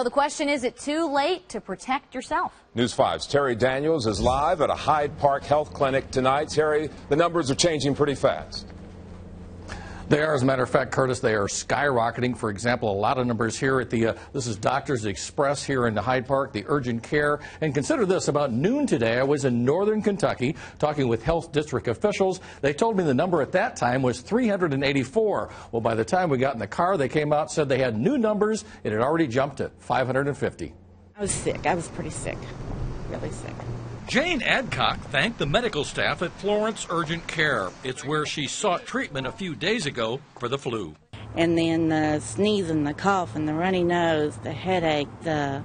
So the question is it too late to protect yourself? News 5's Terry Daniels is live at a Hyde Park Health Clinic tonight. Terry, the numbers are changing pretty fast. They are, as a matter of fact, Curtis, they are skyrocketing. For example, a lot of numbers here at the, uh, this is Doctors Express here in the Hyde Park, the urgent care. And consider this, about noon today, I was in northern Kentucky talking with health district officials. They told me the number at that time was 384. Well, by the time we got in the car, they came out, said they had new numbers. It had already jumped to 550. I was sick. I was pretty sick, really sick. Jane Adcock thanked the medical staff at Florence Urgent Care. It's where she sought treatment a few days ago for the flu. And then the sneezing, the cough, and the runny nose, the headache, the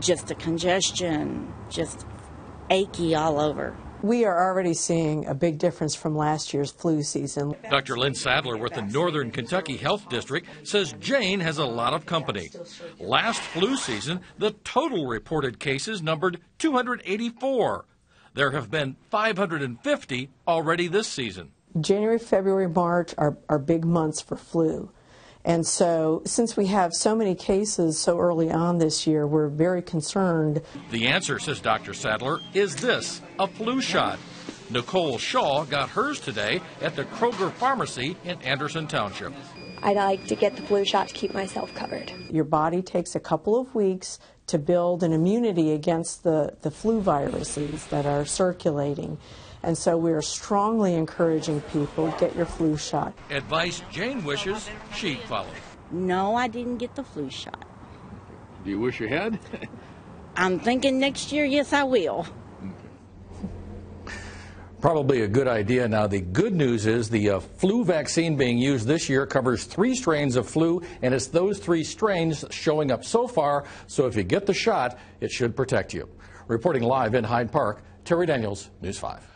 just the congestion, just achy all over. We are already seeing a big difference from last year's flu season. Dr. Lynne Saddler with the Northern Kentucky Health District says Jane has a lot of company. Last flu season, the total reported cases numbered 284. There have been 550 already this season. January, February, March are, are big months for flu. And so, since we have so many cases so early on this year, we're very concerned. The answer, says Dr. Saddler, is this a flu shot. Nicole Shaw got hers today at the Kroger Pharmacy in Anderson Township. I'd like to get the flu shot to keep myself covered. Your body takes a couple of weeks to build an immunity against the, the flu viruses that are circulating. And so we are strongly encouraging people get your flu shot. Advice Jane wishes she'd follow. No, I didn't get the flu shot. Do you wish you had? I'm thinking next year, yes, I will. Probably a good idea. Now, the good news is the uh, flu vaccine being used this year covers three strains of flu, and it's those three strains showing up so far. So if you get the shot, it should protect you. Reporting live in Hyde Park, Terry Daniels, News 5.